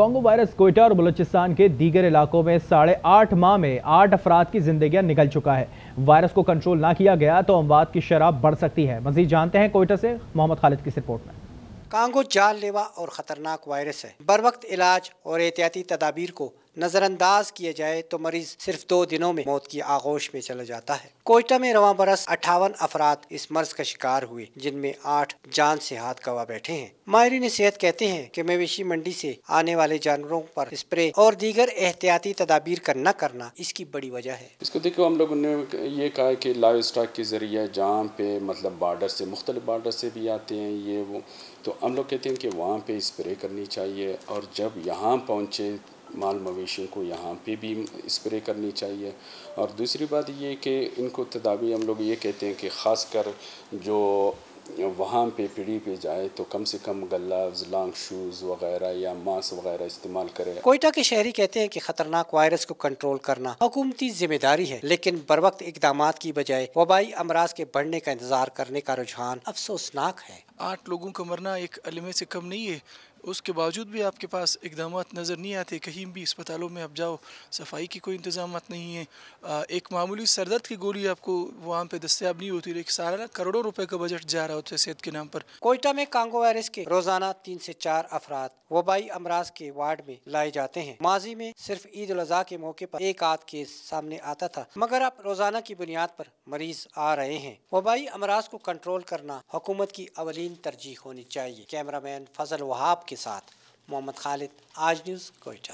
Congo virus Quetta और बलूचिस्तान के दीगर इलाकों में साढ़े आठ माह में आठ अफराद की ज़िंदगी निकल चुका है। वायरस को कंट्रोल ना किया गया तो अमवाद की शराब बढ़ सकती है। मजीद जानते हैं कोयटा से मोहम्मद खालिद की रिपोर्ट में। कांगो जानलेवा और ख़तरनाक वायरस है। बर वक्त इलाज और एहतियाती तदाबीर को नज़रअंदाज किया जाए तो मरीज़ सिर्फ़ दो दिनों में मौत की आगोश में चला जाता है। कोयटा में रवा बरस अठावन अफराद इस मर्ज का शिकार हुए, जिनमें आठ जान से हाथ गवा बैठे हैं। माहरीन सेहत कहते हैं कि मवेशी मंडी से आने वाले जानवरों पर स्प्रे और दीगर एहतियाती तदाबीर का न करना इसकी बड़ी वजह है। इसको देखो, हम लोगों ने ये कहा कि लाइव स्टॉक के ज़रिए जहाँ पे मतलब बार्डर से, मुख्तलिफ़ बार्डर से भी आते हैं ये वो। तो हम लोग कहते हैं कि वहाँ पे स्प्रे करनी चाहिए और जब यहाँ पहुँचे माल मवेशियों को यहाँ पे भी स्प्रे करनी चाहिए। और दूसरी बात ये कि इनको तदाबी हम लोग ये कहते हैं कि ख़ास कर जो वहाँ पे पीढ़ी पे जाए तो कम से कम गल्लाज लॉन्ग शूज़ वगैरह या मास्क वगैरह इस्तेमाल करें। कोयटा के शहरी कहते हैं कि खतरनाक वायरस को कंट्रोल करना हुकूमती ज़िम्मेदारी है लेकिन बर वक्त इकदाम की बजाय वबाई अमराज के बढ़ने का इंतज़ार करने का रुझान अफसोसनाक है। आठ लोगों का मरना एक अलमे से कम नहीं है उसके बावजूद भी आपके पास इकदाम नज़र नहीं आते, कहीं भी अस्पतालों में आप जाओ, सफ़ाई की कोई इंतज़ाम नहीं है। एक मामूली सरदर्द की गोली आपको वहाँ पे दस्तियाब नहीं होती, लेकिन सारा करोड़ों रुपए का बजट जा रहा होता है सेहत के नाम पर। कोयटा में कांगो वायरस के रोज़ाना तीन से चार अफराद वबाई अमराज के वार्ड में लाए जाते हैं। माजी में सिर्फ़ ईद अजहा के मौके पर एक आध केस सामने आता था, मगर अब रोज़ाना की बुनियाद पर मरीज़ आ रहे हैं। वबाई अमराज को कंट्रोल करना हुकूमत की अवलीन तरजीह होनी चाहिए। कैमरा मैन फजल वहाब के साथ मोहम्मद खालिद आज न्यूज़ कोयटा